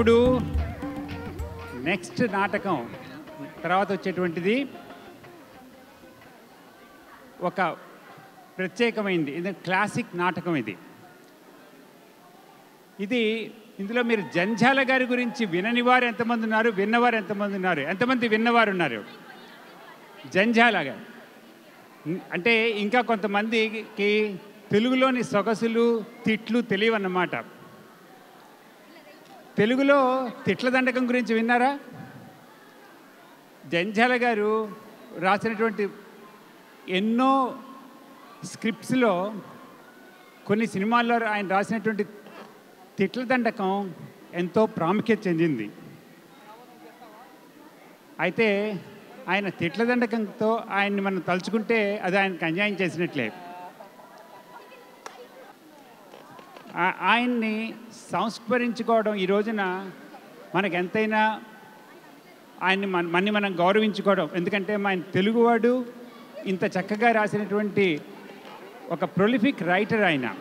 ఇప్పుడు నెక్స్ట్ నాటకం తర్వాత వచ్చేటువంటిది ఒక ప్రత్యేకమైంది. ఇది క్లాసిక్ నాటకం ఇది. ఇది ఇందులో మీరు జంజాల గారి గురించి వినని వారు ఎంతమంది ఉన్నారు విన్నవారు ఎంతమంది ఉన్నారు? ఎంతమంది విన్నవారు ఉన్నారు? జంజాల గారు. అంటే ఇంకా కొంతమందికి తెలుగులోని సొగసులు తిట్లు తెలియవన్నమాట. తెలుగులో తిట్ల దండకం గురించి విన్నారా? జంజాల గారు రాసినటువంటి ఎన్నో స్క్రిప్ట్స్లో కొన్ని సినిమాల్లో ఆయన రాసినటువంటి తిట్ల దండకం ఎంతో ప్రాముఖ్యత చెందింది. అయితే ఆయన తిట్ల దండకంతో ఆయన్ని మనం తలుచుకుంటే అది ఆయనకు అన్యాయం చేసినట్లే ఆ- ఆయన్ని సంస్మరించుకోవడం ఈ రోజున మనకు ఎంతైనా ఆయన్ని మన మన్ని మనం గౌరవించుకోవడం. ఎందుకంటే ఆయన తెలుగువాడు ఇంత చక్కగా రాసినటువంటి ఒక ప్రొలిఫిక్ రైటర్ ఆయన.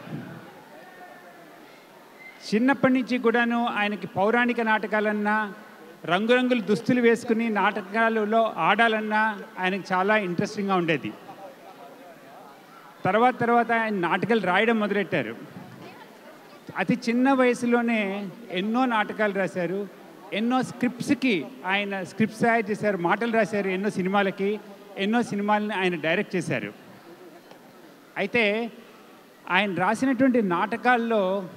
చిన్నప్పటి నుంచి కూడాను ఆయనకి పౌరాణిక నాటకాలన్నా రంగురంగుల దుస్తులు వేసుకుని నాటకాలలో ఆడాలన్నా ఆయనకి చాలా ఇంట్రెస్టింగ్గా ఉండేది. తర్వాత తర్వాత ఆయన నాటకాలు రాయడం మొదలెట్టారు. అతి చిన్న వయసులోనే ఎన్నో నాటకాలు రాశారు ఎన్నో స్క్రిప్ట్స్కి ఆయన స్క్రిప్ట్స్ తయారు చేశారు మాటలు రాశారు ఎన్నో సినిమాలకి ఎన్నో సినిమాలని ఆయన డైరెక్ట్ చేశారు. అయితే ఆయన రాసినటువంటి నాటకాల్లో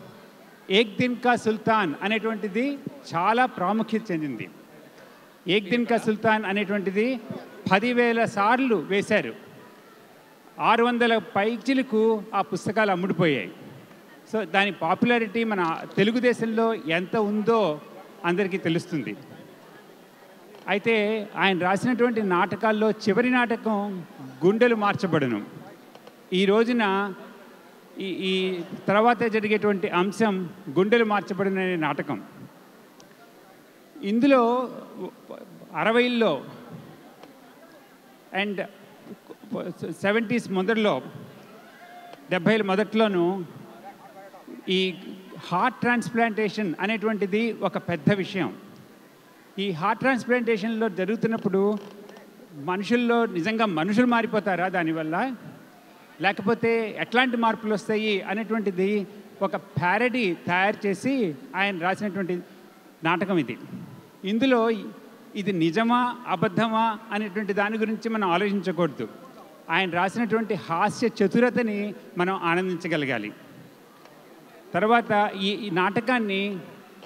ఏక్ దిన్ కా సుల్తాన్ అనేటువంటిది చాలా ప్రాముఖ్యత చెందింది. ఏక్ దిన్ కా సుల్తాన్ అనేటువంటిది పదివేల సార్లు వేశారు. ఆరు వందల పైచిలకు ఆ పుస్తకాలు అమ్ముడుపోయాయి. సో దాని పాపులారిటీ మన తెలుగుదేశంలో ఎంత ఉందో అందరికీ తెలుస్తుంది. అయితే ఆయన రాసినటువంటి నాటకాల్లో చివరి నాటకం గుండెలు మార్చబడును. ఈ రోజున ఈ ఈ తర్వాత జరిగేటువంటి అంశం గుండెలు మార్చబడిన నాటకం. ఇందులో అరవైల్లో అండ్ సెవెంటీస్ మొదట్లో డెబ్భైల మొదట్లోనూ ఈ హార్ట్ ట్రాన్స్ప్లాంటేషన్ అనేటువంటిది ఒక పెద్ద విషయం. ఈ హార్ట్ ట్రాన్స్ప్లాంటేషన్లో జరుగుతున్నప్పుడు మనుషుల్లో నిజంగా మనుషులు మారిపోతారా దానివల్ల? లేకపోతే ఎట్లాంటి మార్పులు వస్తాయి అనేటువంటిది ఒక ప్యారడీ తయారు చేసి ఆయన రాసినటువంటి నాటకం ఇది. ఇందులో ఇది నిజమా అబద్ధమా అనేటువంటి దాని గురించి మనం ఆలోచించకూడదు. ఆయన రాసినటువంటి హాస్య చతురతని మనం ఆనందించగలగాలి. తర్వాత ఈ ఈ నాటకాన్ని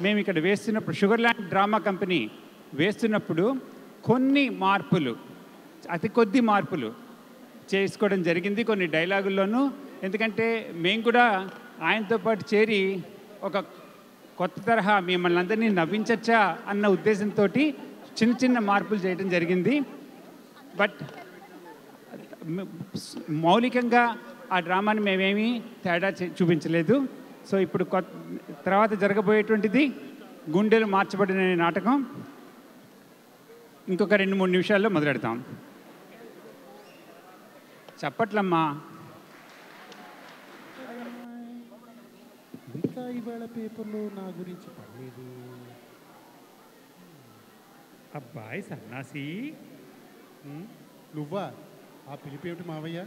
మేము ఇక్కడ వేస్తున్నప్పుడు షుగర్లాండ్ డ్రామా కంపెనీ వేస్తున్నప్పుడు కొన్ని మార్పులు అతి కొద్ది మార్పులు చేసుకోవడం జరిగింది కొన్ని డైలాగుల్లోనూ. ఎందుకంటే మేము కూడా ఆయనతో పాటు చేరి ఒక కొత్త తరహా మిమ్మల్ని అందరినీ నవ్వించచ్చా అన్న ఉద్దేశంతో చిన్న చిన్న మార్పులు చేయడం జరిగింది. బట్ మౌలికంగా ఆ డ్రామాని మేమేమీ తేడా చే- చూపించలేదు. సో ఇప్పుడు తర్వాత జరగబోయేటువంటిది గుండెలు మార్చబడిన నాటకం. ఇంకొక రెండు మూడు నిమిషాల్లో మొదలెడతాం. చెప్పట్లమ్మా. ఇంకా ఇవాళ పేపర్లో నా గురించి పడలేదు. అబ్బాయి సన్నాసి. నువ్వా? ఆ పిలిపేమిటి మావయ్య?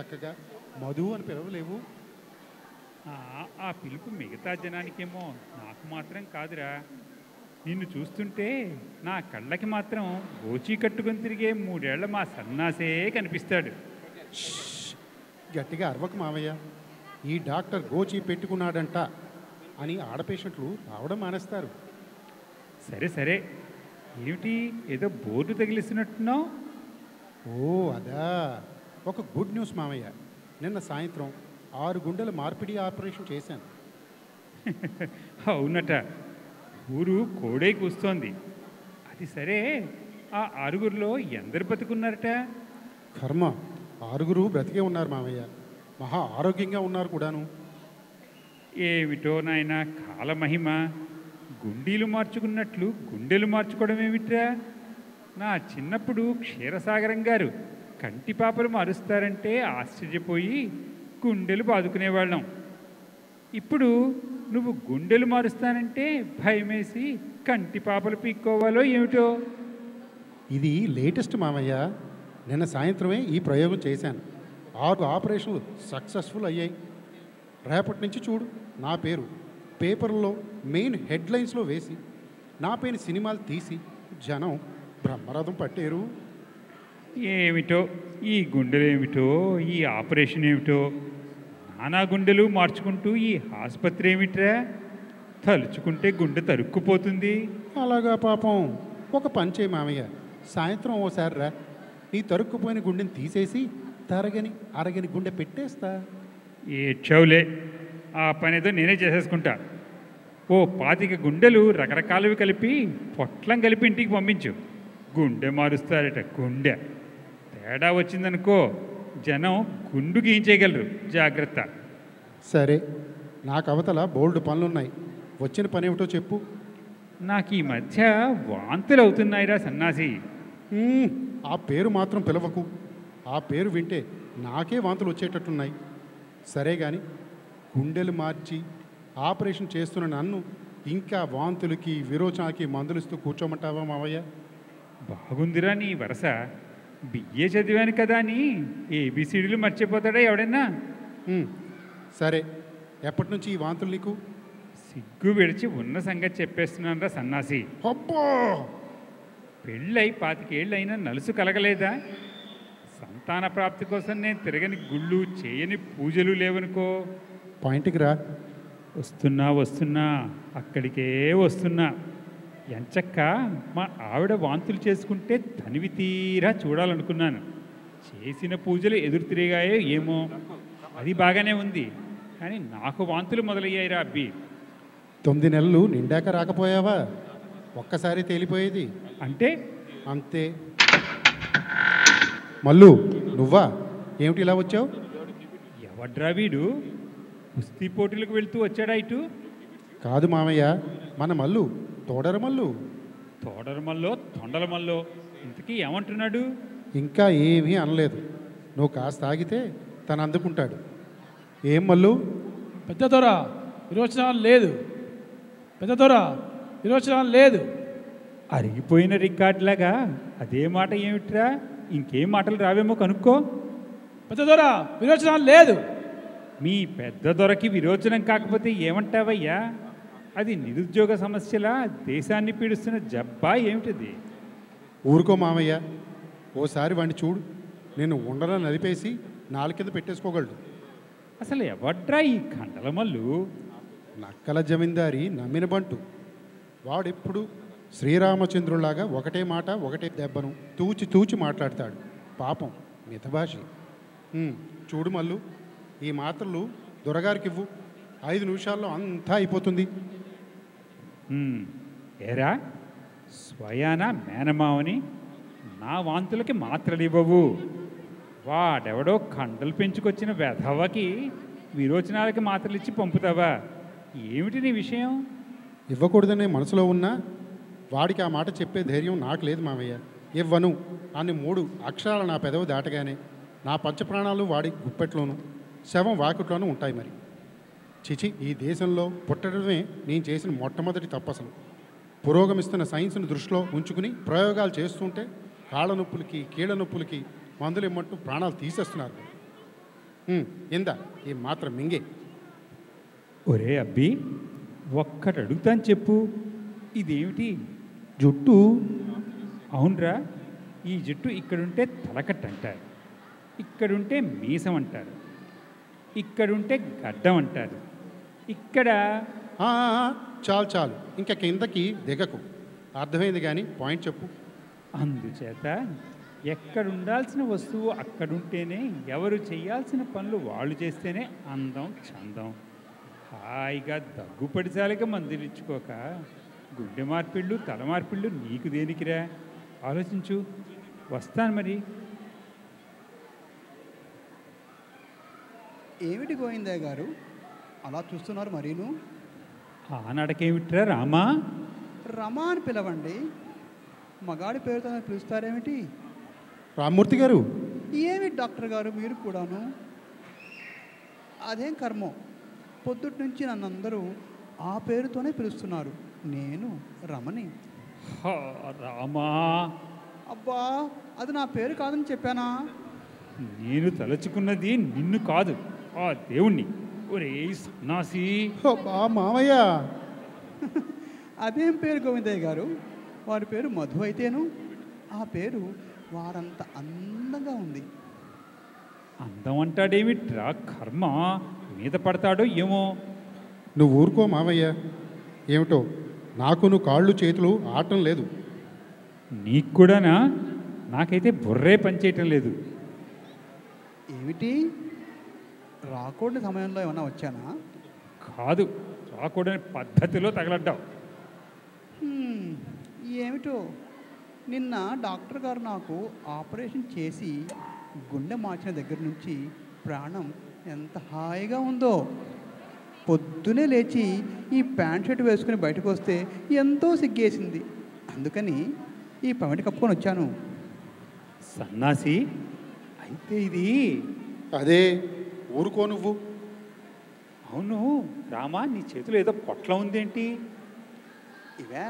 చక్కగా మధు అని పిలవలేవు. ఆ, పిలుపు మిగతా జనానికేమో నాకు మాత్రం కాదురా. నిన్ను చూస్తుంటే నా కళ్ళకి మాత్రం గోచీ కట్టుకొని తిరిగే మూడేళ్ళ మా సన్నాసే కనిపిస్తాడు. గట్టిగా అరవకు మావయ్య. ఈ డాక్టర్ గోచి పెట్టుకున్నాడంట అని ఆడ పేషెంట్లు రావడం మానేస్తారు. సరే సరే. ఏమిటి ఏదో బోర్డు తగిలిస్తున్నట్టున్నావు? ఓ అదా. ఒక గుడ్ న్యూస్ మావయ్య. నిన్న సాయంత్రం ఆరు గుండెల మార్పిడి ఆపరేషన్ చేశాను. అవునట ఊరు కోడై కూస్తోంది. అది సరే ఆ ఆరుగురిలో ఎందరు బతుకున్నారట? కర్మ. ఆరుగురు బ్రతికే ఉన్నారు మావయ్య మహా ఆరోగ్యంగా ఉన్నారు కూడాను. ఏమిటో నాయన కాలమహిమ గుండీలు మార్చుకున్నట్లు గుండెలు మార్చుకోవడం ఏమిట్రా? నా చిన్నప్పుడు క్షీరసాగరం గారు కంటి పాపలు మారుస్తారంటే ఆశ్చర్యపోయి గుండెలు బాదుకునేవాళ్ళం. ఇప్పుడు నువ్వు గుండెలు మారుస్తానంటే భయమేసి కంటి పాపలు పీక్కోవాలో ఏమిటో? ఇది లేటెస్ట్ మామయ్య. నిన్న సాయంత్రమే ఈ ప్రయోగం చేశాను. ఆరు ఆపరేషన్లు సక్సెస్ఫుల్ అయ్యాయి. రేపటి నుంచి చూడు నా పేరు పేపర్లో మెయిన్ హెడ్లైన్స్లో వేసి నా పైన సినిమాలు తీసి జనం బ్రహ్మరథం పట్టారు. ఏమిటో? ఈ గుండెలు ఏమిటో? ఈ ఆపరేషన్ ఏమిటో? నానా గుండెలు మార్చుకుంటూ ఈ ఆసుపత్రి ఏమిట్రా? తలుచుకుంటే గుండె తరుక్కుపోతుంది. అలాగా పాపం. ఒక పని చేయి మామయ్య. సాయంత్రం ఓసారి రా. నీ తరుక్కుపోయిన గుండెని తీసేసి తరగని అరగని గుండె పెట్టేస్తా. ఏడ్చావులే. ఆ పని ఏదో నేనే చేసేసుకుంటా. ఓ పాతిక గుండెలు రకరకాలవి కలిపి పొట్లం కలిపి ఇంటికి పంపించు. గుండె మారుస్తారట గుండె. తేడా వచ్చిందనుకో జనం గుండు గీయించేయగలరు జాగ్రత్త. సరే నాకు అవతల బోల్డ్ పనులున్నాయి. వచ్చిన పని ఏమిటో చెప్పు. నాకు ఈ మధ్య వాంతులు అవుతున్నాయిరా సన్నాసి ఆ పేరు మాత్రం పిలవకు. ఆ పేరు వింటే నాకే వాంతులు వచ్చేటట్టున్నాయి సరే కానీ గుండెలు మార్చి ఆపరేషన్ చేస్తున్న నన్ను ఇంకా వాంతులకి విరోచనకి మందులిస్తూ కూర్చోమంటావా మావయ్య? బాగుందిరా నీ వరస. బిఏ చదివాను కదా అని. ఏబిసిడీలు మర్చిపోతాడా ఎవడైనా మ్మ్, సరే. ఎప్పటి నుంచి ఈ వాంతులు నీకు? సిగ్గు విడిచి ఉన్న సంగతి చెప్పేస్తున్నానురా సన్నాసి. అబ్బో! పెళ్ళై పాతికేళ్ళైనా నలుసు కలగలేదా? సంతాన ప్రాప్తి కోసం నేను తిరగని గుళ్ళు చేయని పూజలు లేవనుకో. పాయింట్కి రా. వస్తున్నా వస్తున్నా అక్కడికే వస్తున్నా. ఎంచక్క మా ఆవిడ వాంతులు చేసుకుంటే తనివి తీరా చూడాలనుకున్నాను. చేసిన పూజలు ఎదురు తిరిగాయో ఏమో. అది బాగానే ఉంది. కానీ నాకు వాంతులు మొదలయ్యాయిరా అబ్బి. తొమ్మిది నెలలు నిండాక రాకపోయావా? ఒక్కసారి తేలిపోయేది. అంటే? అంతే. మల్లు నువ్వా? ఏమిటి ఇలా వచ్చావు? ఎవడ్రా వీడు? కుస్తీ పోటీలకు వెళ్తూ వచ్చాడా ఇటు? కాదు మామయ్య మన మల్లు. తోడర మల్లు తోడరమల్లో తొండలమల్లో ఇంతకీ ఏమంటున్నాడు? ఇంకా ఏమీ అనలేదు. నువ్వు కాస్త ఆగితే తను అందుకుంటాడు. ఏం మల్లు? పెద్ద దొర విరోచనాలు లేదు. పెద్ద దొర విరోచనాలు లేదు. అరిగిపోయిన రికార్డులాగా అదే మాట ఏమిట్రా? ఇంకేం మాటలు రావేమో కనుక్కో. పెద్ద దొర విరోచనాలు లేదు. మీ పెద్ద దొరకి విరోచనం కాకపోతే ఏమంటావయ్యా? అది నిరుద్యోగ సమస్యలా? దేశాన్ని పీడిస్తున్న జబ్బా ఏమిటిది? ఊరుకో మామయ్య ఓసారి వాడిని చూడు. నేను ఉండన నలిపేసి నాలుగు కింద పెట్టేసుకోగలడు. అసలు ఎవడ్రా ఈ కండలమల్లు నక్కల జమీందారి నమ్మిన బంటు. వాడెప్పుడు శ్రీరామచంద్రులాగా ఒకటే మాట ఒకటే దెబ్బను తూచి తూచి మాట్లాడతాడు. పాపం మితభాషి చూడు మల్లు ఈ మాత్రలు దొరగారికి ఇవ్వు ఐదు నిమిషాల్లో అంతా అయిపోతుంది. ఏరా? స్వయాన మేనమావని? నా వాంతులకి మాత్రలు ఇవ్వవు వాడెవడో కండలు పెంచుకొచ్చిన వెధవకి విరోచనాలకి మాత్రలు ఇచ్చి పంపుతావా? ఏమిటి నీ విషయం? ఇవ్వకూడదనే మనసులో ఉన్నా వాడికి ఆ మాట చెప్పే ధైర్యం నాకు లేదు మావయ్య. ఇవ్వను. అని మూడు అక్షరాలు నా పెదవి దాటగానే నా పంచప్రాణాలు వాడి గుప్పెట్లోనూ శవం వాకిట్లోనూ ఉంటాయి మరి. చిచి ఈ దేశంలో పుట్టడమే నేను చేసిన మొట్టమొదటి తప్పు అసలు. పురోగమిస్తున్న సైన్స్ను దృష్టిలో ఉంచుకుని ప్రయోగాలు చేస్తుంటే కాళ్ళ నొప్పులకి కీళ్ళ నొప్పులకి మందులు ఇమ్మంటూ ప్రాణాలు తీసేస్తున్నారు. ఇందా ఈ మాత్రం మింగే. ఒరే అబ్బి ఒక్కటి అడుగుతాను చెప్పు. ఇదేమిటి? జుట్టు? అవునరా ఈ జుట్టు ఇక్కడుంటే తలకట్టు అంటారు ఇక్కడుంటే మీసం అంటారు. ఇక్కడుంటే గడ్డం అంటారు. ఇక్కడ చాలు చాలు. ఇంకా కిందకి దిగకు. అర్థమైంది కానీ పాయింట్ చెప్పు. అందుచేత ఎక్కడుండాల్సిన వస్తువు అక్కడుంటేనే ఎవరు చేయాల్సిన పనులు వాళ్ళు చేస్తేనే అందం చందం. హాయిగా దగ్గుపడిచాలిక మందులు ఇచ్చుకోక గుండె మార్పిళ్ళు తల మార్పిళ్ళు నీకు దేనికిరా? ఆలోచించు. వస్తాను మరి. ఏమిటి గోవిందయ్య గారు? అలా చూస్తున్నారు మరీను. ఆనాడకేమిట్రా రామా? రమా అని పిలవండి. మగాడి పేరుతో పిలుస్తారేమిటి? రామ్మూర్తి గారు. ఏమి డాక్టర్ గారు మీరు కూడాను? అదేం కర్మం? పొద్దుటి నుంచి నన్ను అందరూ ఆ పేరుతోనే పిలుస్తున్నారు. నేను రమణి హా, రామా. అబ్బా అది నా పేరు కాదని చెప్పానా? నేను తలుచుకున్నది నిన్ను కాదు ఆ దేవుణ్ణి. ఒరే మావయ్య అదేం పేరు గోవిందయ్య గారు? వారి పేరు మధు అయితేను. ఆ పేరు వారంత అందంగా ఉంది. అందం అంటాడేమిట్రా కర్మ? మీద పడతాడో ఏమో? నువ్వు ఊరుకో మావయ్య ఏమిటో? నాకు నువ్వు కాళ్ళు చేతులు ఆడటం లేదు. నీకు కూడానా? నాకైతే బుర్రే పనిచేయటం లేదు. ఏమిటి? రాకూడని సమయంలో ఏమైనా వచ్చానా? కాదు రాకూడని పద్ధతిలో తగలడ్డావు. హ్మ్, ఏమిటో? నిన్న డాక్టర్ గారు నాకు ఆపరేషన్ చేసి గుండె మార్చిన దగ్గర నుంచి ప్రాణం ఎంత హాయిగా ఉందో. పొద్దునే లేచి ఈ ప్యాంట్ షర్ట్ వేసుకుని బయటకు వస్తే ఎంతో సిగ్గేసింది. అందుకని ఈ పమిటి కప్పుకొని వచ్చాను. సన్నాసి అయితే ఇది అదే ఊరుకో నువ్వు. అవును రామా నీ చేతిలో ఏదో పొట్ల ఉందేంటి? ఇవే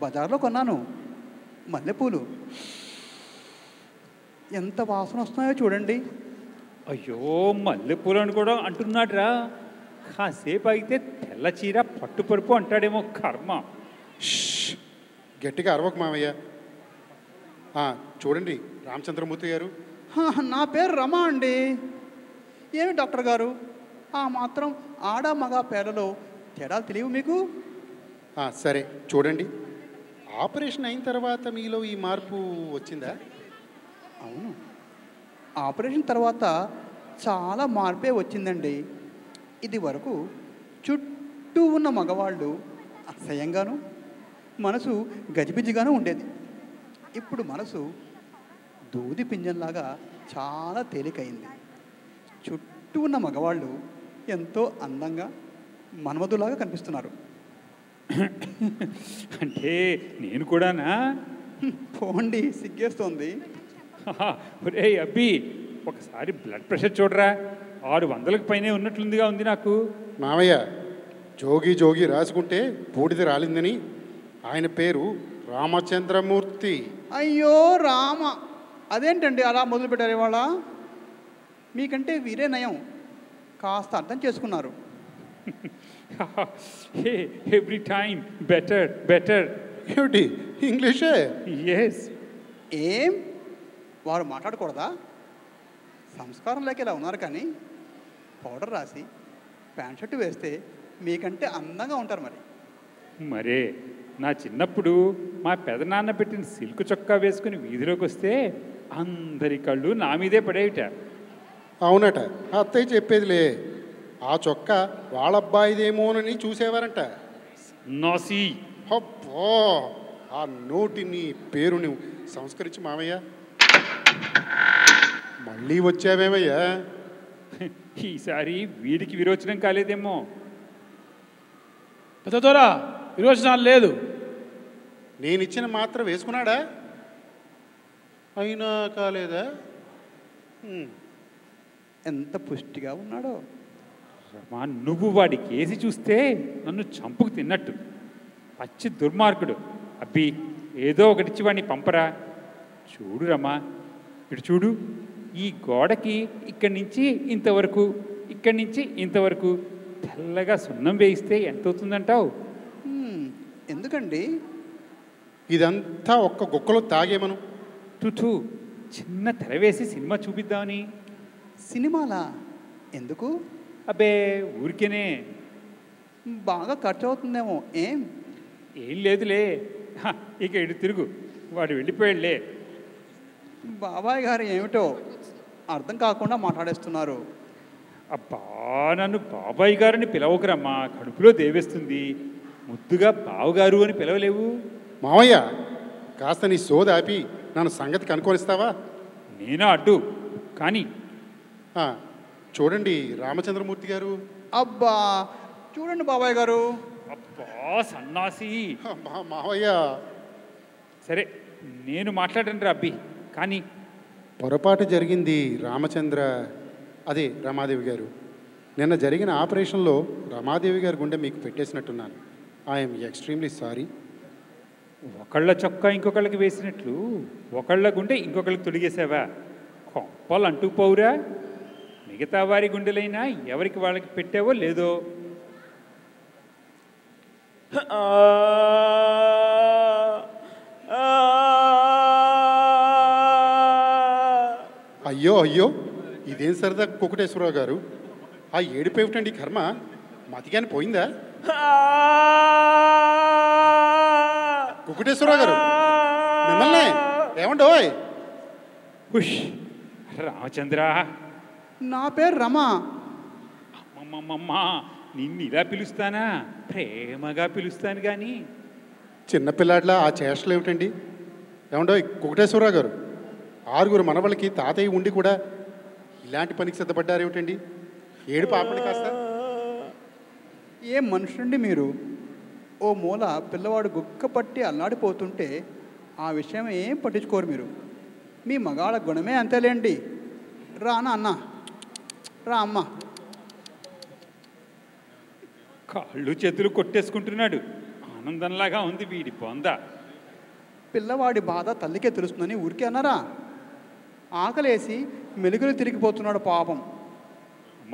బజార్లో కొన్నాను మల్లెపూలు. ఎంత వాసన వస్తున్నాయో చూడండి. అయ్యో మల్లెపూలను కూడా అంటున్నాడురా. కాసేపు అయితే తెల్ల చీర పట్టు పరుపు అంటాడేమో కర్మ! గట్టిగా అరవకు మావయ్య ఆ, చూడండి రామచంద్రమూర్తి గారు. నా పేరు రమ అండి. ఏమి డాక్టర్ గారు? ఆ మాత్రం ఆడ మగ పేర్లలో తేడాలు తెలియవు మీకు? సరే చూడండి. ఆపరేషన్ అయిన తర్వాత మీలో ఈ మార్పు వచ్చిందా? అవును. ఆపరేషన్ తర్వాత చాలా మార్పే వచ్చిందండి. ఇది వరకు చుట్టూ ఉన్న మగవాళ్ళు అసహ్యంగాను మనసు గజిబిజిగాను ఉండేది. ఇప్పుడు మనసు దూది పింజంలాగా చాలా తేలికైంది. చుట్టూ ఉన్న మగవాళ్ళు ఎంతో అందంగా మన్మధులాగా కనిపిస్తున్నారు. అంటే నేను కూడానా? పోండి సిగ్గేస్తోంది. ఒరే అబ్బి ఒకసారి బ్లడ్ ప్రెషర్ చూడరా. ఆరు వందలకు పైనే ఉన్నట్లుందిగా ఉంది నాకు. మావయ్య జోగి జోగి రాసుకుంటే బూడిద రాలిందని. ఆయన పేరు రామచంద్రమూర్తి. అయ్యో రామ. అదేంటండి అలా మొదలుపెట్టారు ఇవాళ? మీకంటే వీరే నయం. కాస్త అర్థం చేసుకున్నారు. ఎవ్రీ టైం బెటర్ బెటర్ ఏమిటి? ఇంగ్లీషే? ఎస్ ఏం? వారు మాట్లాడకూడదా? సంస్కారం లేక ఇలా ఉన్నారు కానీ పౌడర్ రాసి ప్యాంట్ షర్ట్ వేస్తే మీకంటే అందంగా ఉంటారు మరి. మరే నా చిన్నప్పుడు మా పెదనాన్న పెట్టిన సిల్క్ చొక్కా వేసుకుని వీధిలోకి వస్తే అందరి కళ్ళు నా మీదే పడేవిట. అవునట. అత్తయ్య చెప్పేదిలే. ఆ చొక్కా వాళ్ళబ్బాయిదేమోనని చూసేవారంట. నాసి. అబ్బో ఆ నోటిని పేరుని సంస్కరించి మావయ్య. మళ్ళీ వచ్చావేమయ్యా? ఈసారి వీడికి విరోచనం కాలేదేమో. పెద్ద దొర విరోచనాలు లేదు. నేనిచ్చిన మాత్రం వేసుకున్నాడా? అయినా కాలేదా? హ్మ్. ఎంత పుష్టిగా ఉన్నాడో. రమా నువ్వు వాడి కేసి చూస్తే నన్ను చంపుకు తిన్నట్టు. పచ్చి దుర్మార్గుడు. అబ్బి ఏదో ఒకటిచ్చి వాడిని పంపరా. చూడు రమా ఇటు చూడు. ఈ గోడకి ఇక్కడి నుంచి ఇంతవరకు ఇక్కడి నుంచి ఇంతవరకు తెల్లగా సున్నం వేయిస్తే ఎంత అవుతుందంటావు హ్మ్, ఎందుకండి? ఇదంతా ఒక్క గుక్కలో తాగేమను? టుటూ చిన్న తెర వేసి సినిమా చూపిద్దామని. సినిమాలా? ఎందుకు? అబ్బే ఊరికేనే. బాగా ఖర్చు అవుతుందేమో ఏం? ఏం లేదులే. హ, ఇక ఇటు తిరుగు. వాడు వెళ్ళిపోయాడులే. బాబాయ్ గారు ఏమిటో అర్థం కాకుండా మాట్లాడేస్తున్నారు. అబ్బా నన్ను బాబాయ్ గారిని పిలవకురమ్మా. కడుపులో దేవేస్తుంది. ముద్దుగా బావగారు అని పిలవలేవు. మావయ్య కాస్త నీ సోది ఆపి నన్ను సంగతి కనుక్కొనిస్తావా? నేనా అడ్డు. కానీ చూడండి రామచంద్రమూర్తి గారు. అబ్బా చూడండి బాబాయ్ గారు. అబ్బా సన్నాసి. మావయ్య. సరే నేను మాట్లాడండి రా అబ్బి. కానీ పొరపాటు జరిగింది రామచంద్ర. అదే రమాదేవి గారు. నిన్న జరిగిన ఆపరేషన్లో రమాదేవి గారి గుండె మీకు పెట్టేసినట్టున్నాను. I'm extremely sorry. ఒకళ్ళ చొక్కా ఇంకొకళ్ళకి వేసినట్లు ఒకళ్ళ గుండె ఇంకొకళ్ళకి తొడిగేసావా? కొంపలు అంటూ పోవురా. మిగతా వారి గుండెలైనా ఎవరికి వాళ్ళకి పెట్టావో లేదో. అయ్యో అయ్యో ఇదేం సరదా కుకుటేశ్వరరావు గారు? ఆ ఏడుపు ఏమిటండి కర్మ? మతిగాని పోయిందా? కుకుటేశ్వరరావు గారు మిమ్మల్ని ఏమండోయ్? హుష్ రామచంద్ర నా పేరు రమ. అమ్మమ్మమ్మ నిన్ను ఇలా పిలుస్తానా? ప్రేమగా పిలుస్తాను కానీ చిన్నపిల్లాడ్లా ఆ చేష్టలు ఏమిటండి? ఏమండోయ్ కుకుటేశ్వరరావు గారు. ఆరుగురు మనవళ్ళకి తాతయ్య ఉండి కూడా ఇలాంటి పనికి సిద్ధపడ్డారేమిటండి ఏడు పాపడి కాస్త. ఏం మనుషులండి మీరు? ఓ మూల పిల్లవాడు గుక్క పట్టి అల్లాడిపోతుంటే ఆ విషయం ఏం పట్టించుకోరు మీరు? మీ మగాళ్ళ గుణమే అంతేలేండి. రానా అన్న రా అమ్మ కాళ్ళు చేతులు కొట్టేసుకుంటున్నాడు. ఆనందంలాగా ఉంది వీడి బొంద. పిల్లవాడి బాధ తల్లికే తెలుస్తుందని ఊరికే అన్నారా? ఆకలేసి మెలుగులు తిరిగిపోతున్నాడు పాపం.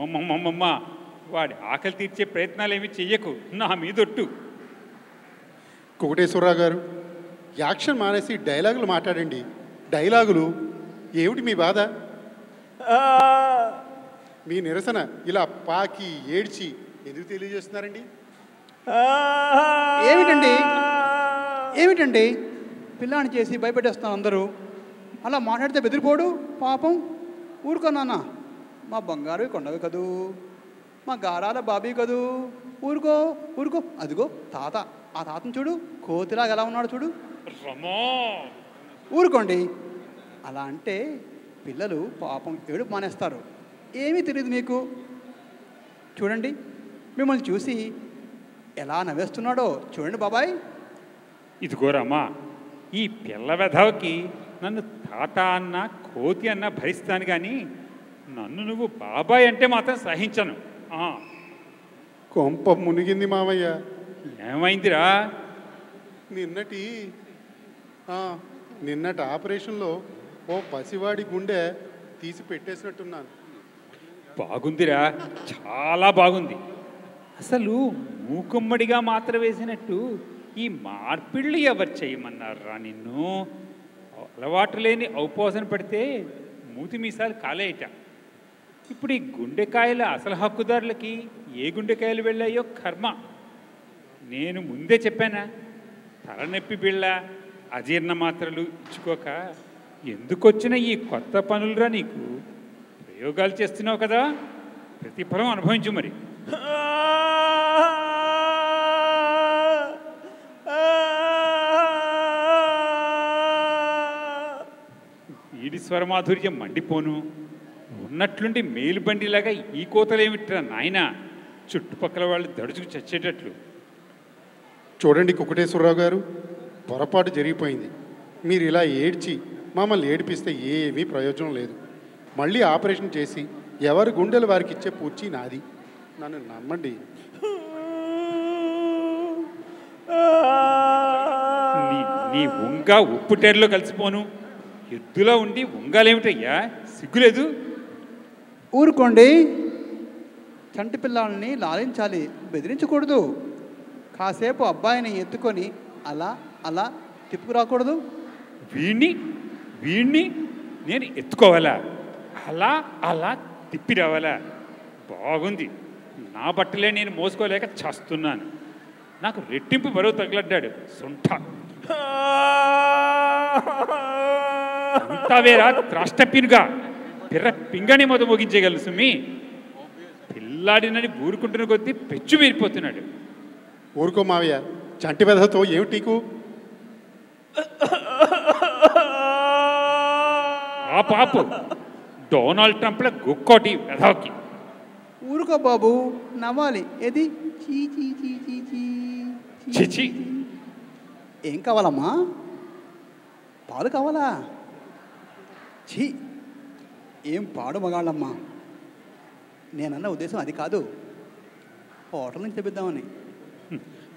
అమ్మమ్మమ్మమ్మ వాడి ఆకలి తీర్చే ప్రయత్నాలు ఏమి చెయ్యకు. నా మీదొట్టు. కుకుటేశ్వరరావు గారు యాక్షన్ మానేసి డైలాగులు మాట్లాడండి. డైలాగులు ఏమిటి మీ బాధ? మీ నిరసన ఇలా పాకి ఏడ్చి ఎందుకు తెలియజేస్తున్నారండి? ఏమిటండి? ఏమిటండి? పిల్లాన్ని చేసి భయపెట్టేస్తున్నారు అందరూ. అలా మాట్లాడితే బెదిరిపోడు పాపం. ఊరుకోనాన్న మా బంగారు కొండవి కదూ. మా గారాల బాబీ కదూ. ఊరుకో ఊరుకో. అదిగో తాత. ఆ తాతను చూడు కోతిలాగా ఎలా ఉన్నాడు చూడు. రమో! ఊరుకోండి. అలా అంటే పిల్లలు పాపం ఏడుపు మానేస్తారు. ఏమీ తెలియదు మీకు చూడండి మిమ్మల్ని చూసి ఎలా నవ్వేస్తున్నాడో చూడండి బాబాయ్. ఇదిగో రమ్మా ఈ పిల్ల వెధవకి నన్ను తాత అన్న కోతి అన్న భరిస్తాను కానీ నన్ను నువ్వు బాబాయ్ అంటే మాత్రం సహించను. ఆ, కొంప మునిగింది మామయ్య ఏమైందిరా? నిన్నటి ఆ, నిన్నటి ఆపరేషన్లో ఓ పసివాడి గుండె తీసి పెట్టేసినట్టున్నాను బాగుందిరా చాలా బాగుంది. అసలు మూకుమ్మడిగా మాత్ర వేసినట్టు ఈ మార్పిళ్ళు ఎవరు చేయమన్నారా నిన్ను? అలవాటు లేని ఔపోసన పెడితే మూతి మీసాలు కాలేయట. ఇప్పుడు ఈ గుండెకాయల అసలు హక్కుదారులకి ఏ గుండెకాయలు వెళ్ళాయో కర్మ. నేను ముందే చెప్పానా తలనొప్పి బిళ్ళ అజీర్ణ మాత్రలు ఇచ్చుకోక ఎందుకొచ్చిన ఈ కొత్త పనులురా నీకు? ప్రయోగాలు చేస్తున్నావు కదా ప్రతిఫలం అనుభవించు మరి. ఈడి స్వరమాధుర్యం మండిపోను. ఉన్నట్లుండి మేలుబండిలాగా ఈ కోతలేమిట్రా నాయనా? చుట్టుపక్కల వాళ్ళు దడుచుకు చచ్చేటట్లు. చూడండి కుకటేశ్వరరావు గారు పొరపాటు జరిగిపోయింది. మీరు ఇలా ఏడ్చి మమ్మల్ని ఏడిపిస్తే ఏమీ ప్రయోజనం లేదు. మళ్ళీ ఆపరేషన్ చేసి ఎవరి గుండెలు వారికి ఇచ్చే పూర్చి నాది. నన్ను నమ్మండి. నీ ఉంగ ఉప్పుటేరులో కలిసిపోను. ఎద్దులా ఉండి ఉంగాలేమిటయ్యా సిగ్గులేదు? ఊరుకోండి. చంటి పిల్లల్ని లాలించాలి. బెదిరించకూడదు. కాసేపు అబ్బాయిని ఎత్తుకొని అలా అలా తిప్పుకురాకూడదు. వీణ్ణి వీణ్ణి నేను ఎత్తుకోవాలా? అలా అలా తిప్పి రావాలా? బాగుంది. నా బట్టలే నేను మోసుకోలేక చస్తున్నాను. నాకు రెట్టింపు బరువు తగలడ్డాడు సొంట అంతా వేరా త్రాష్టపినుగా పిర్ర పింగని మొద మోగించగలరు సుమి. పిల్లాడినని ఊరుకుంటున్న కొద్దీ పెచ్చు మీరిపోతున్నాడు. ఊరుకో మావయ్య. చంటి వెధతో ఏమిటి నీకు? ఆ పాపు. డొనాల్డ్ ట్రంప్ల గుక్కోటి వెధవకి ఊరుకో బాబు నవ్వాలి. ఏది? చీ చీ చీ చీ చీ చీ, ఛీ, ఛీ. ఏం కావాలమ్మా? పాలు కావాలా? ఛీ. ఏం పాడు మగాళ్ళమ్మా? నేనన్న ఉద్దేశం అది కాదు. హోటల్ నుంచి తెప్పిద్దామని.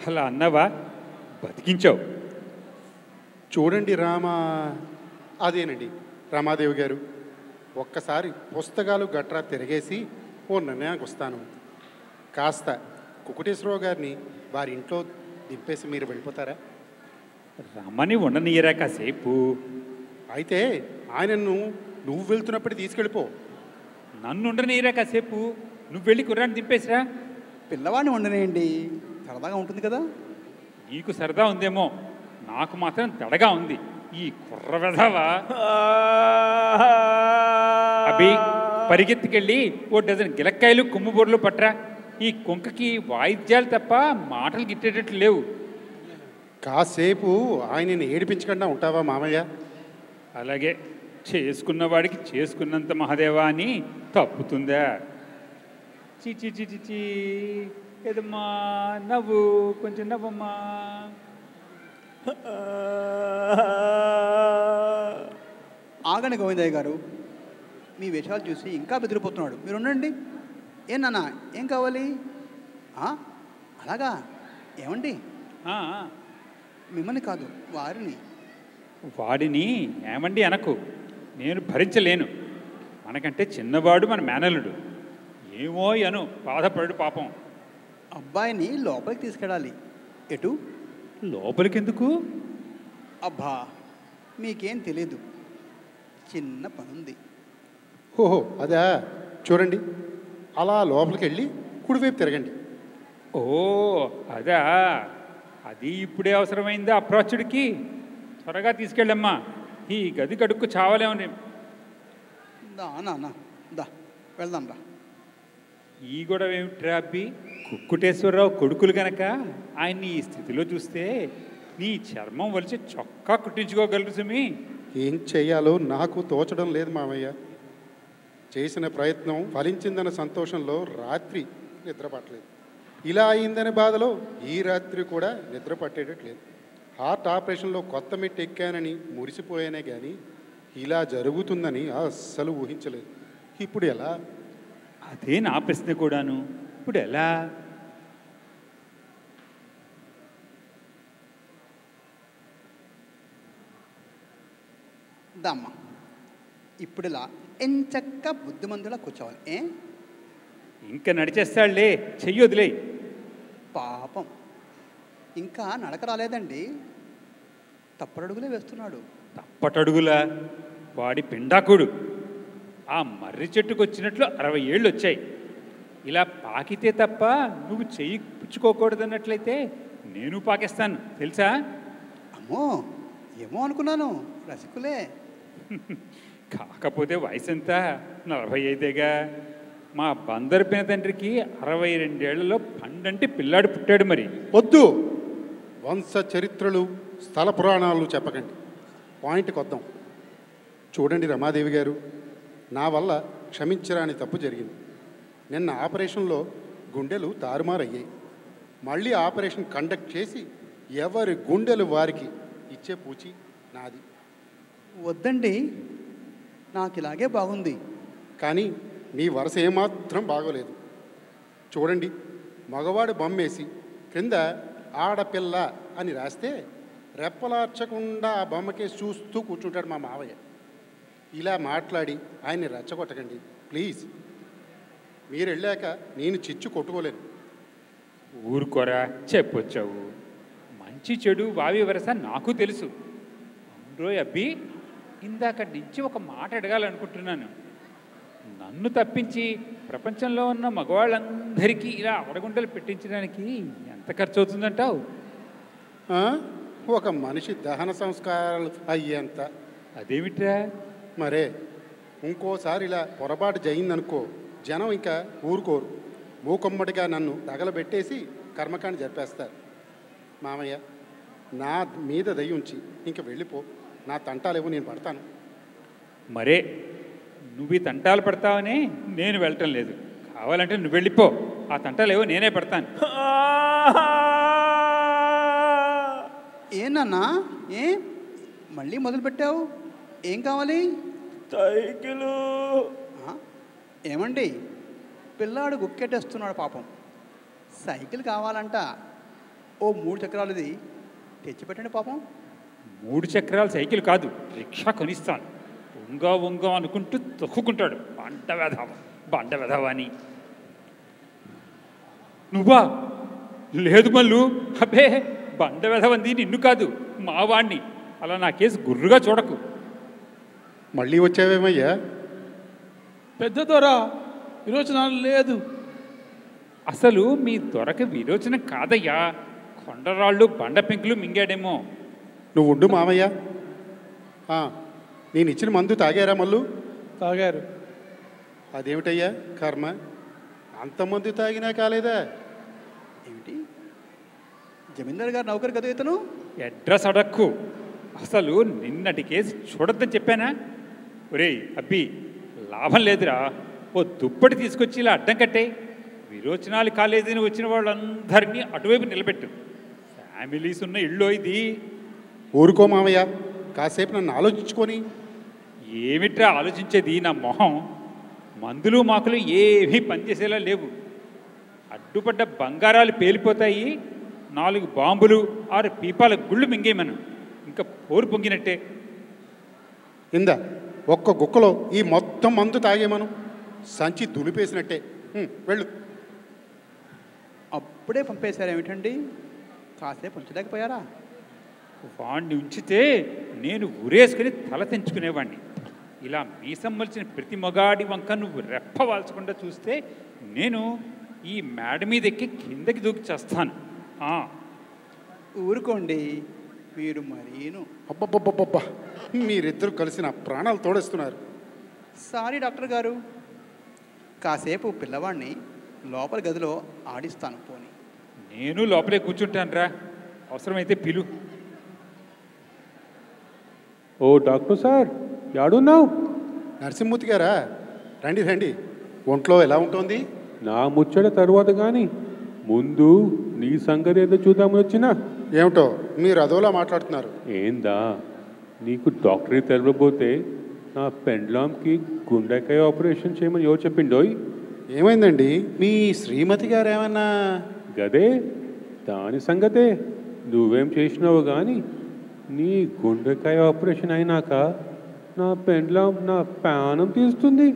అలా అన్నావా? బతికించావు. చూడండి రామా. అదేనండి. రామాదేవి గారు. ఒక్కసారి పుస్తకాలు గట్రా తిరిగేసి ఓ నిర్ణయానికి వస్తాను. కాస్త కుకుటేశ్వరరావు గారిని వారి ఇంట్లో దింపేసి మీరు వెళ్ళిపోతారా? రమ్మని ఉండనీయరా కాసేపు. అయితే ఆయనను నువ్వు వెళ్తున్నప్పుడు తీసుకెళ్ళిపో. నన్ను ఉండనీయరా కాసేపు. నువ్వు వెళ్ళి కుర్రాన్ని దింపేసిరా. పిల్లవాడిని ఉండనేయండి. సరదాగా ఉంటుంది కదా. నీకు సరదా ఉందేమో. నాకు మాత్రం దడగా ఉంది. ఈ కుర్ర వెధవా. అభి పరిగెత్తుకెళ్ళి ఓ డజన్ గిలక్కాయలు కొమ్ము బొర్రలు పట్రా. ఈ కుంకకి వాయిద్యాలు తప్ప మాటలు గిట్టేటట్లు లేవు. కాసేపు ఆయనని ఏడిపించకుండా ఉంటావా మామయ్య? అలాగే. చేసుకున్న వాడికి చేసుకున్నంత మహాదేవా అని తప్పుతుందా? చీ చీ చీ చీ చీ. ఏదమ్మా నవ్వు కొంచెం నవ్వమ్మా. ఆగండి గోవిందయ్య గారు. మీ విషయాలు చూసి ఇంకా బెదిరిపోతున్నాడు. మీరు ఉండండి. ఏం నాన్న ఏం కావాలి? ఆ, అలాగా? ఏమండి? మిమ్మల్ని కాదు వారిని. వాడిని ఏమండి అనకు. నేను భరించలేను. మనకంటే చిన్నవాడు మన మేనలుడు ఏమో అను బాధపడు పాపం. అబ్బాయిని లోపలికి తీసుకెళ్ళాలి. ఎటు? లోపలికెందుకు? అబ్బా మీకేం తెలీదు. చిన్న పనుంది. ఓహో అదా? చూడండి. అలా లోపలికి వెళ్ళి కుడివైపు తిరగండి. ఓ అదా? అది ఇప్పుడే అవసరమైందా అప్రాచుడికి త్వరగా తీసుకెళ్ళమ్మా. ఈ గది కడుక్కు చావలేమని దా నాన్న దా వెళ్దాం రా. ఈ గొడవ ఏమిట్రా అబ్బి? కుక్కుటేశ్వరరావు కొడుకులు గనక ఆయన్ని ఈ స్థితిలో చూస్తే నీ చర్మం వలిచి చొక్కా కుట్టించుకోగలరు సుమి. ఏం చెయ్యాలో నాకు తోచడం లేదు మామయ్య. చేసిన ప్రయత్నం ఫలించిందన్న సంతోషంలో రాత్రి నిద్ర పట్టలేదు ఇలా అయిందనే బాధలో ఈ రాత్రి కూడా నిద్ర పట్టేటట్లేదు హార్ట్ ఆపరేషన్లో కొత్త మెట్టు ఎక్కానని మురిసిపోయానే కానీ ఇలా జరుగుతుందని అస్సలు ఊహించలేదు. ఇప్పుడు ఎలా? అదే నా ప్రశ్న కూడాను. ఇప్పుడు ఎలా? దమ్మ. ఇప్పుడు ఇలా ఎంచక్క బుద్ధిమంతులా కూర్చోవాలి. ఏ? ఇంకా నడిచేస్తాడులే చెయ్యి వదిలే పాపం. ఇంకా నడక రాలేదండి. తప్పడడుగులే వేస్తున్నాడు. తప్పటడుగులా? వాడి పిండాకుడు. ఆ మర్రి చెట్టుకు వచ్చినట్లు అరవై ఏళ్ళు వచ్చాయి ఇలా పాకితే తప్ప నువ్వు చెయ్యి పుచ్చుకోకూడదన్నట్లయితే నేను పాకిస్తాను. తెలుసా? అమ్మో ఏమో అనుకున్నాను. రసికులే. కాకపోతే వయసు ఎంత నలభై ఐదేగా? మా బందరు పిన తండ్రికి అరవై రెండేళ్ళలో పండంటి పిల్లాడు పుట్టాడు మరి. వద్దు. వంశ చరిత్రలు స్థల పురాణాలు చెప్పకండి. పాయింట్కి వద్దాం. చూడండి రమాదేవి గారు నా వల్ల క్షమించరాని తప్పు జరిగింది. నిన్న ఆపరేషన్లో గుండెలు తారుమారయ్యాయి. మళ్ళీ ఆపరేషన్ కండక్ట్ చేసి ఎవరి గుండెలు వారికి ఇచ్చే పూచి నాది. వద్దండి. నాకు ఇలాగే బాగుంది. కానీ మీ వరుస ఏమాత్రం బాగోలేదు. చూడండి మగవాడు బొమ్మేసి క్రింద ఆడపిల్ల అని రాస్తే రెప్పలార్చకుండా ఆ బొమ్మకే చూస్తూ కూర్చుంటాడు మా మావయ్య. ఇలా మాట్లాడి ఆయన్ని రెచ్చగొట్టకండి ప్లీజ్. మీరు వెళ్ళాక నేను చిచ్చు కొట్టుకోలేను. ఊరుకోరా చెప్పొచ్చావు. మంచి చెడు వావి వరస నాకు తెలుసు. అబ్బి ఇందాక నుంచి ఒక మాట అడగాలనుకుంటున్నాను. నన్ను తప్పించి ప్రపంచంలో ఉన్న మగవాళ్ళందరికీ ఇలా అవడగుంటలు పెట్టించడానికి ఎంత ఖర్చు అవుతుందంటావు? ఒక మనిషి దహన సంస్కారాలు అయ్యేంత అదేమిట్రా? మరే ఇంకోసారి ఇలా పొరపాటు జరిగిందనుకో జనం ఇంకా ఊరుకోరు. మూకమ్మడిగా నన్ను తగలబెట్టేసి కర్మకాండ జరిపేస్తారు. మామయ్య నా మీద దయ ఉంచి ఇంక వెళ్ళిపో. నా తంటాలేవో నేను పడతాను. మరే నువ్వు ఈ తంటాలు పడతావని నేను వెళ్ళటం లేదు. కావాలంటే నువ్వు వెళ్ళిపో. ఆ తంటాలేవో నేనే పడతాను. ఏనన్నా ఏ? మళ్ళీ మొదలు పెట్టావు? ఏం కావాలి? సైకిలు? ఏమండి? పిల్లాడు గుక్కెట్టేస్తున్నాడు పాపం. సైకిల్ కావాలంట. ఓ మూడు చక్రాలది తెచ్చిపెట్టండి పాపం. మూడు చక్రాల సైకిల్ కాదు రిక్షా కొనిస్తాను. ఉంగా ఉంగా అనుకుంటూ తొక్కుకుంటాడు. బండ వెధవ బండ వెధవ అని. నువ్వా? లేదు మల్లు. అబ్బే బండ వెధవంది నిన్ను కాదు మావాణ్ణి అలా నా కేసు గుర్రుగా చూడకు. మళ్ళీ వచ్చావేమయ్యా? పెద్ద దొర విరోచనాలు లేదు. అసలు మీ దొరక విరోచన కాదయ్యా. కొండరాళ్ళు బండ పెంకులు మింగాడేమో. నువ్వు ఉండు మామయ్య. నేను ఇచ్చిన మందు తాగారా మళ్ళు తాగారు. అదేమిటయ్యా కర్మ? అంత మందు తాగినా కాలేదా? ఏమిటి? జమీందార్ గారు నౌకరు కదా ఇతను? అడ్రస్ అడక్కు. అసలు నిన్నటి కేసు చూడొద్దని చెప్పానా? ఒరేయ్ అబ్బి లాభం లేదురా. ఓ దుప్పటి తీసుకొచ్చి ఇలా అడ్డం కట్టే. విరోచనాలు కాలేజీని వచ్చిన వాళ్ళందరినీ అటువైపు నిలబెట్టు. ఫ్యామిలీస్ ఉన్న ఇల్లు ఇది. ఊరుకో మామయ్య కాసేపు నన్ను ఆలోచించుకొని. ఏమిట్రా ఆలోచించేది నా మొహం? మందులు మాకులు ఏమీ పనిచేసేలా లేవు. అడ్డుపడ్డ బంగారాలు పేలిపోతాయి నాలుగు బాంబులు ఆరు పీపాల గుళ్ళు మింగేమను. ఇంకా పోరు పొంగినట్టే. ఇందా ఒక్క గుక్కలో ఈ మొత్తం మందు తాగేమను? సంచి దులిపేసినట్టే. వెళ్ళు. అప్పుడే పంపేశారు ఏమిటండి కాసేపు ఉంచలేకపోయారా? వాణ్ణి ఉంచితే నేను ఉరేసుకుని తల తెంచుకునేవాణ్ణి. ఇలా మీసం మలిచిన ప్రతి మగాడి వంక నువ్వు రెప్పవాల్చకుండా చూస్తే నేను ఈ మేడ మీద ఎక్కి కిందకి దూకి చేస్తాను. ఆ, ఊరుకోండి మీరు మరీను. అబ్బబ్బబ్బబ్బబ్బా. మీరిద్దరు కలిసి నా ప్రాణాలు తోడేస్తున్నారు. సారీ డాక్టర్ గారు. కాసేపు పిల్లవాడిని లోపల గదిలో ఆడిస్తాను పోని. నేను లోపలే కూర్చుంటానురా. అవసరమైతే పిలు. ఓ డాక్టర్ సార్ యాడున్నావు? నరసింహమూర్తి గారా? రండి రండి. ఒంట్లో ఎలా ఉంటుంది? నా ముచ్చట తరువాత కానీ ముందు నీ సంగతి ఏదో చూద్దామని వచ్చినా? ఏమిటో మీరు అదోలా మాట్లాడుతున్నారు. ఏందా నీకు డాక్టరీ తెలవబోతే నా పెండ్లాంకి గుండెకాయ ఆపరేషన్ చేయమని ఎవరు చెప్పిండోయ్? ఏమైందండి? మీ శ్రీమతి గారు ఏమన్నా గదే దాని సంగతే. నువ్వేం చేసినావు కానీ నీ గుండెకాయ ఆపరేషన్ అయినాక నా పెండ్లాం నా ప్రాణం తీస్తుంది.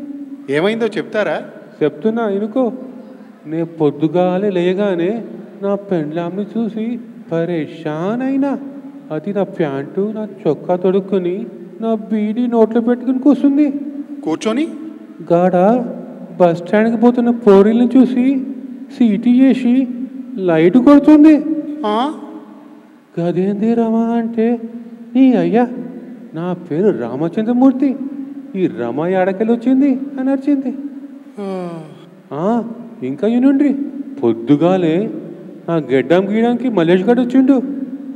ఏమైందో చెప్తారా? చెప్తున్నా ఇనుకో. నే పొద్దుగాలే లేయగానే నా పెండ్లాంని చూసి పరేషాన్ అయినా అది నా ప్యాంటు నా చొక్కా తొడుక్కుని నా బీడీ నోట్లో పెట్టుకుని కూర్చుంది కూర్చొని? గాడ బస్ స్టాండ్కి పోతున్న పోరీల్ని చూసి సీటీ చేసి లైట్ కొడుతుంది. ఆ? గదేంది రమా అంటే? నీ అయ్యా నా పేరు రామచంద్రమూర్తి. ఈ రమ ఎడకెళ్ళి వచ్చింది అని అరిచింది. ఆ, ఇంకా ఈయనుండ్రి పొద్దుగాలే నా గెడ్డం గీయడానికి మలేష్ గడ్ వచ్చిండు.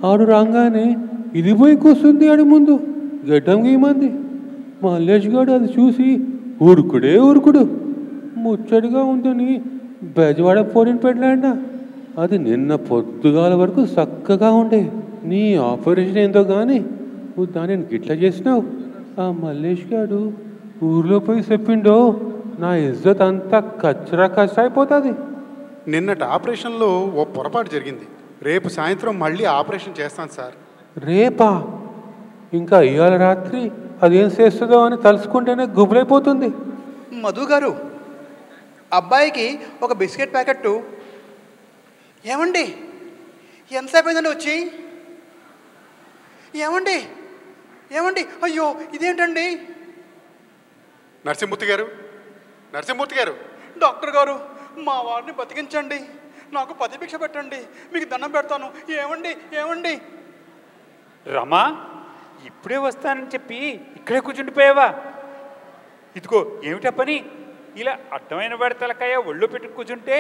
ఆడు రాగానే ఇది పోయి కూర్చుంది ఆడి ముందు. గెడ్డం గీయమంది. మల్లేష్ గడు అది చూసి ఉరుకుడే ఉరుకుడు ముచ్చడిగా ఉందని బెజవాడ పోరిన పెట్టలేండా. అది నిన్న పొద్దుగాల వరకు చక్కగా ఉండే. నీ ఆపరేషన్ ఏందో కానీ నువ్వు దాన్ని గిట్ల చేసినావు. ఆ మల్లేష్ గాడు ఊర్లో పోయి చెప్పిండో నా ఇజ్జత్ అంతా కచ్చరా కచ్చ అయిపోతుంది. నిన్నటి ఆపరేషన్లో ఓ పొరపాటు జరిగింది. రేపు సాయంత్రం మళ్ళీ ఆపరేషన్ చేస్తాను సార్. రేపా? ఇంకా ఇవాళ రాత్రి అదేం చేస్తుందో అని తలుసుకుంటేనే గుబులైపోతుంది. మధు గారు అబ్బాయికి ఒక బిస్కెట్ ప్యాకెట్టు ఏమండి? ఎంతసేపు అయిందండి వచ్చి? ఏమండి? ఏమండి? అయ్యో ఇదేంటండి? నరసింహమూర్తి గారు నరసింహమూర్తి గారు. డాక్టర్ గారు మా వారిని బతికించండి. నాకు పతిభిక్ష పెట్టండి. మీకు దండం పెడతాను. ఏమండి? ఏమండి? రమా ఇప్పుడే వస్తానని చెప్పి ఇక్కడే కూర్చుండిపోయావా ఇదిగో ఏమిటా పని? ఇలా అడ్డమైన వాడి తలకాయ ఒళ్ళు పెట్టి కూర్చుంటే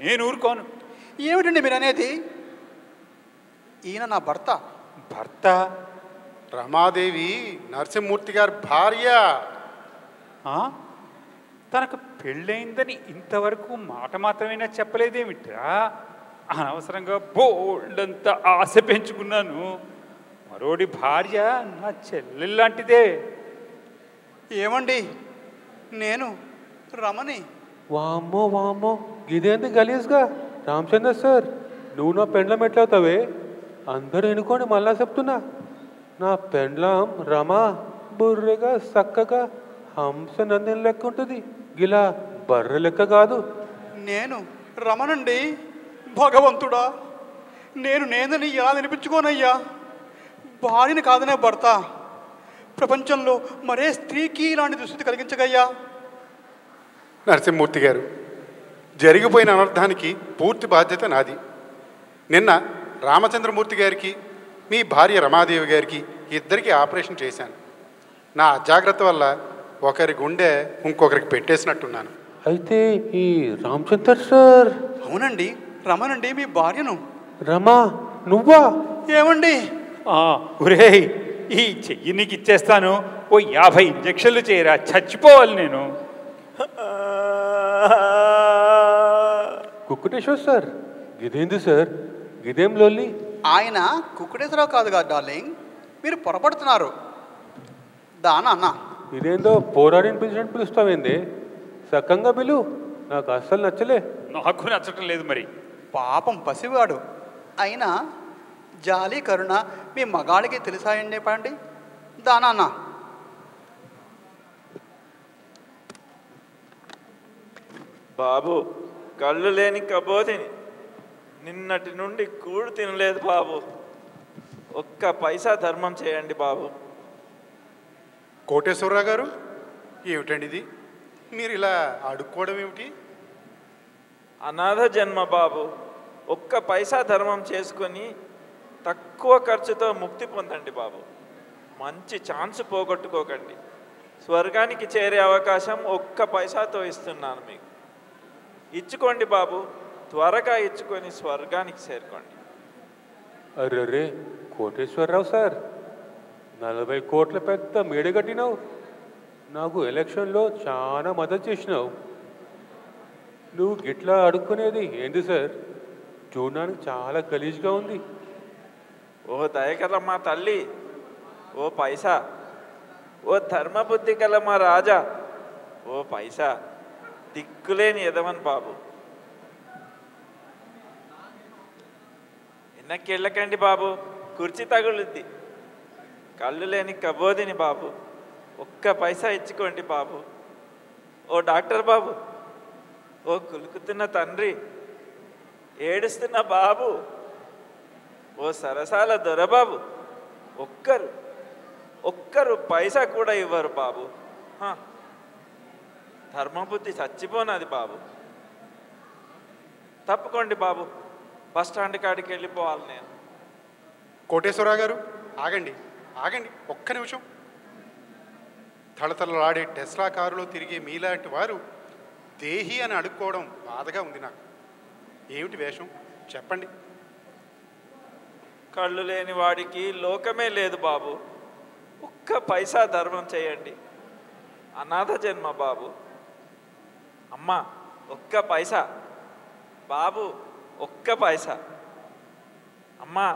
నేను ఊరుకోను. ఏమిటండి మీరు అనేది ఈయన నా భర్త. భర్త? రమాదేవి నరసింహమూర్తి గారి భార్య. ఆ? తనకు పెళ్ళయిందని ఇంతవరకు మాట మాత్రమైనా చెప్పలేదేమిట్రా? అనవసరంగా బోల్డంత ఆశ పెంచుకున్నాను. మరోడి భార్య నా చెల్లెల్లాంటిదే. ఏమండి? నేను రమణి. వామ్మో వామ్మో. ఇదేంది గలీజ్గా? రామచంద్ర సార్ నువ్వు నా పెండ్లం ఎట్లవుతావే? అందరూ ఎన్నుకొని మళ్ళా చెప్తున్నా. నా పెండ్లం రమ బుర్రెగా చక్కగా హంస నందిని లెక్క ఉంటుంది. గిలా బర్రె లెక్క కాదు. నేను రమణండి భగవంతుడా? నేను నేనని ఎలా వినిపించుకోనయ్యా? భార్యని కాదనే భర్త. ప్రపంచంలో మరే స్త్రీకి ఇలాంటి దుస్థితి కలిగించగయ్యా? నరసింహమూర్తి గారు జరిగిపోయిన అనర్థానికి పూర్తి బాధ్యత నాది. నిన్న రామచంద్రమూర్తి గారికి మీ భార్య రమాదేవి గారికి ఇద్దరికి ఆపరేషన్ చేశాను. నా అజాగ్రత్త వల్ల ఒకరి గుండె ఇంకొకరికి పెట్టేసినట్టున్నాను. అయితే ఈ రామచంద్ర సార్? అవునండి. రమణండి మీ భార్యను. రమా నువ్వా? ఏమండి? ఆ, ఒరేయ్ ఈ చెయ్యి నీకు ఇచ్చేస్తాను ఓ యాభై ఇంజక్షన్లు చేయరా చచ్చిపోవాలి నేను. కుక్కుటేశ్వర్ సార్. గిదేంది సార్? గిదేం లొల్లి? ఆయన కుక్కుడేశ్వరరావు కాదు కదా డార్లింగ్. మీరు పొరపడుతున్నారు. దానా అన్న? ఇదేందో పోరాడిని పిలిచినట్టు పిలుస్తావేంది సక్కంగా పిలు. నాకు అస్సలు నచ్చలే. నాకు నచ్చటం లేదు మరి. పాపం పసివాడు. అయినా జాలి కరుణ మీ మగాడికి తెలిసాయండి చెప్పండి దానా అన్న? బాబు కళ్ళు లేని కబోతిని నిన్నటి నుండి కూడు తినలేదు బాబు. ఒక్క పైసా ధర్మం చేయండి బాబు. కోటేశ్వరరావు గారు ఏమిటండి ఇది? మీరు ఇలా అడుక్కోవడం ఏమిటి? అనాథ జన్మ బాబు. ఒక్క పైసా ధర్మం చేసుకొని తక్కువ ఖర్చుతో ముక్తి పొందండి బాబు. మంచి ఛాన్స్ పోగొట్టుకోకండి. స్వర్గానికి చేరే అవకాశం ఒక్క పైసాతో ఇస్తున్నాను మీకు. ఇచ్చుకోండి బాబు. త్వరగా ఇచ్చుకొని స్వర్గానికి చేరుకోండి. అర్రరే కోటేశ్వరరావు సార్ నలభై కోట్ల పెద్ద మేడ కట్టినావు. నాకు ఎలక్షన్లో చాలా మద్దతు చేసినావు. నువ్వు గిట్లా అడుక్కునేది ఏంది సార్? చూడడానికి చాలా గలీజ్గా ఉంది. ఓ దయగల మా తల్లి ఓ పైసా ఓ ధర్మబుద్ధి గల మా రాజా ఓ పైసా. దిక్కులేని ఎదవని బాబు. వెనక్కి బాబు? కుర్చీ తగులుద్ది. కళ్ళు లేని కబోదిని బాబు. ఒక్క పైసా ఇచ్చుకోండి బాబు. ఓ డాక్టర్ బాబు. ఓ కులుకుతున్న తండ్రి. ఏడుస్తున్న బాబు. ఓ సరసాల దొరబాబు ఒక్కరు. ఒక్కరు పైసా కూడా ఇవ్వరు బాబు. హా. ధర్మబుద్ధి చచ్చిపోనది బాబు. తప్పుకోండి బాబు. బస్ స్టాండ్ కాడికి వెళ్ళిపోవాలి నేను. కోటేశ్వరరావు గారు ఆగండి ఆగండి ఒక్క నిమిషం. తళతళలాడే టెస్లా కారులో తిరిగే మీలాంటి వారు దేహి అని అడుక్కోవడం బాధగా ఉంది నాకు. ఏమిటి వేషం? చెప్పండి. కళ్ళు లేని వాడికి లోకమే లేదు బాబు. ఒక్క పైసా ధర్మం చేయండి. అనాథ జన్మ బాబు. అమ్మ ఒక్క పైసా. బాబు ఒక్క పైసా. అమ్మా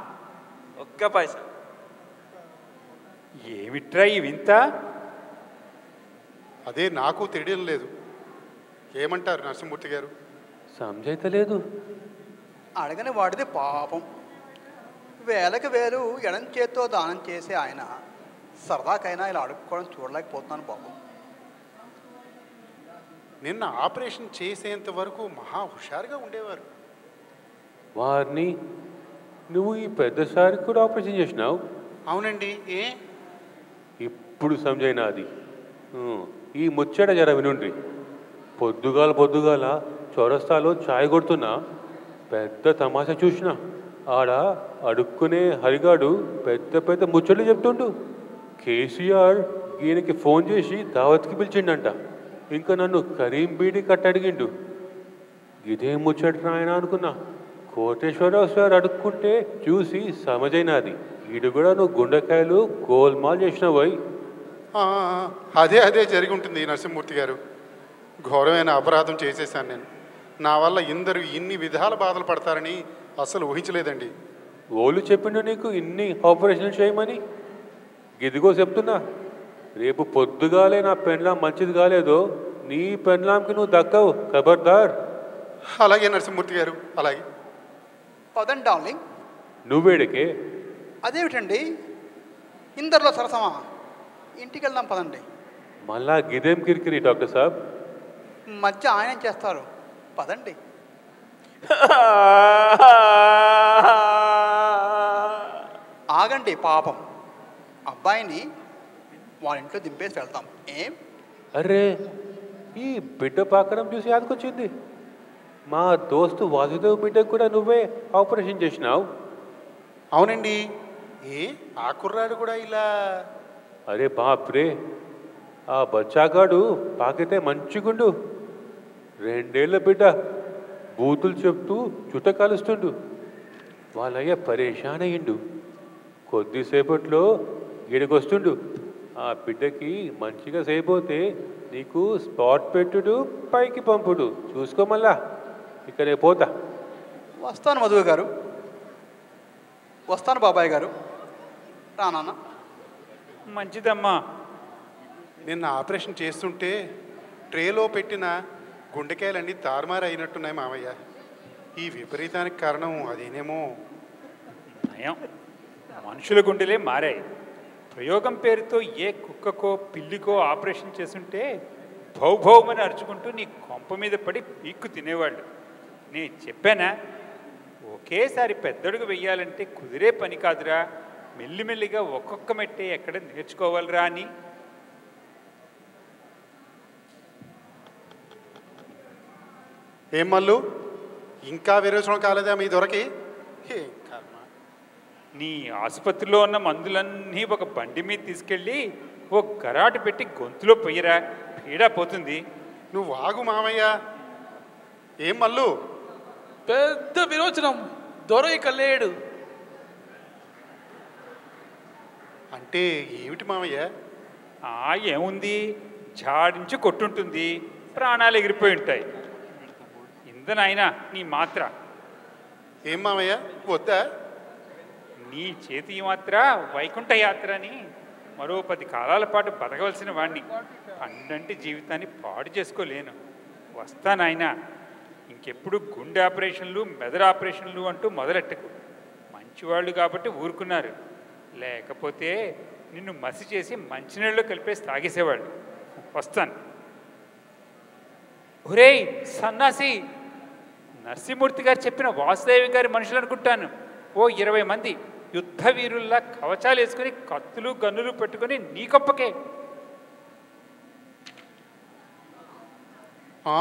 ఒక్క పైసా. ఏమిట్రా ఈ వింత? అదే నాకు తెలియడం లేదు. ఏమంటారు నరసింహమూర్తి గారు? సంజైతలేదు అడగని వాడిది పాపం. వేలకు వేలు ఎడం చేత్తో దానం చేసే ఆయన సరదాకైనా ఇలా అడుక్కోవడం చూడలేకపోతున్నాను బాబు. నిన్న ఆపరేషన్ చేసేంత వరకు మహా హుషారుగా ఉండేవారు. వారిని నువ్వు ఈ పెద్దసారికి కూడా ఆపరేషన్ చేసినావు? అవునండి ఏ? ఇప్పుడు సంజయ్ నాది. ఉం, ఈ ముచ్చట జర వినుండ్రి. పొద్దుగాల పొద్దుగాల చౌరస్తాలో చాయ్ కొడుతున్నా పెద్ద తమాషా చూసిన. ఆడ అడుక్కునే హరిగాడు పెద్ద పెద్ద ముచ్చట్లు చెప్తుండు. కేసీఆర్ ఈయనకి ఫోన్ చేసి దావత్కి పిలిచిండంట. ఇంకా నన్ను కరీం బీడి కట్టడిగిండు. ఇదేం ముచ్చట నాయన అనుకున్నా. కోటేశ్వరరావు సార్ అడుక్కుంటే చూసి సమజైనది. ఈడు కూడా నువ్వు గుండెకాయలు గోల్మాల్ చేసినవోయ్. ఆ, అదే అదే జరిగి ఉంటుంది నరసింహమూర్తి గారు. ఘోరమైన అపరాధం చేసేసాను నేను. నా వల్ల ఇందరు ఇన్ని విధాల బాధలు పడతారని అసలు ఊహించలేదండి. ఓళ్ళు చెప్పిండు నీకు ఇన్ని ఆపరేషన్లు చేయమని? ఇదిగో చెప్తున్నా. రేపు పొద్దుగాలే నా పెండ్ల మంచిది కాలేదో నీ పెండ్లాంకి నువ్వు దక్కవు ఖబర్దార్ అలాగే నరసింహమూర్తి గారు అలాగే. పదండి డార్లింగ్. నువ్వేడికే? అదేమిటండి? ఇందరిలో సరసమా? ఇంటికి వెళ్దాం పదండి. మళ్ళా గిదేం కిరికిరి డాక్టర్ సాబ్? మధ్య ఆయన చేస్తారు? పదండి. ఆగండి పాపం. అబ్బాయిని వాళ్ళ ఇంట్లో దింపేసి వెళ్తాం. ఏం? అరే ఈ బిడ్డ పాకడం చూసి యాదకొచ్చింది మా దోస్తు వాసుదేవ్ బిడ్డకు కూడా నువ్వే ఆపరేషన్ చేసినావు? అవునండి. ఏ ఆ కుర్రాడు కూడా ఇలా? అరే బాప్రే ఆ బచ్చాగాడు పాకితే మంచిగుండు. రెండేళ్ళ బిడ్డ బూతులు చెప్తూ చుట్ట కలుస్తుండు. వాళ్ళయ్య పరేషాన్ అయ్యిండు. కొద్దిసేపట్లో గిడకొస్తుండు ఆ బిడ్డకి మంచిగా సేపోతే నీకు స్పాట్ పెట్టుడు పైకి పంపుడు. చూసుకో మళ్ళా. ఇక రేపు పోతా. వస్తాను మధువు గారు. వస్తాను బాబాయ్ గారు. రా నాన్న. మంచిదమ్మా. నిన్న ఆపరేషన్ చేస్తుంటే ట్రేలో పెట్టిన గుండెకాయలన్నీ తారుమారు అయినట్టున్నాయి మామయ్య. ఈ విపరీతానికి కారణం అదేనేమో. నయం మనుషుల గుండెలే మారాయి. ప్రయోగం పేరుతో ఏ కుక్కకో పిల్లికో ఆపరేషన్ చేసుంటే భౌభౌమని అరుచుకుంటూ నీ కొంప మీద పడి పీక్కు తినేవాళ్ళు. నేను చెప్పానా? ఒకేసారి పెద్దడుగు వెయ్యాలంటే కుదిరే పని కాదురా. మెల్లిమెల్లిగా ఒక్కొక్క మెట్టే ఎక్కడ నేర్చుకోవాలిరా అని. ఏం మల్లు? ఇంకా విరోచనం కాలేదా మీ దొరకి? నీ ఆసుపత్రిలో ఉన్న మందులన్నీ ఒక బండి మీద తీసుకెళ్ళి ఓ గరాటు పెట్టి గొంతులో పొయ్యిరా. పీడా పోతుంది. నువ్వు ఆగు మామయ్య. ఏం మల్లు? పెద్ద విరోచనం. దొర ఇక లేడు. అంటే ఏమిటి మామయ్య? ఆ ఏముంది? జాడించి కొట్టుంటుంది. ప్రాణాలు ఎగిరిపోయి ఉంటాయి. ఇందనైనా నీ మాత్ర. ఏం మామయ్య? వద్దా? నీ చేతి మాత్ర వైకుంఠ యాత్ర అని మరో పది కాలాల పాటు బతకవలసిన వాణ్ణి. పండంటి జీవితాన్ని పాడు చేసుకోలేను. వస్తానాయన ఇంకెప్పుడు గుండె ఆపరేషన్లు మెదడు ఆపరేషన్లు అంటూ మొదలెట్టకు. మంచివాళ్ళు కాబట్టి ఊరుకున్నారు. లేకపోతే నిన్ను మసి చేసి మంచినీళ్ళు కలిపేసి తాగేసేవాళ్ళు. వస్తాను. ఒరేయ్ సన్నాసి! నరసింహూర్తి గారు చెప్పిన వాసుదేవి గారి మనుషులు అనుకుంటాను. ఓ ఇరవై మంది. యుద్ధ వీరుల్లా కవచాలు వేసుకుని కత్తులు గన్నులు పెట్టుకుని నీ కొప్పకే ఆ?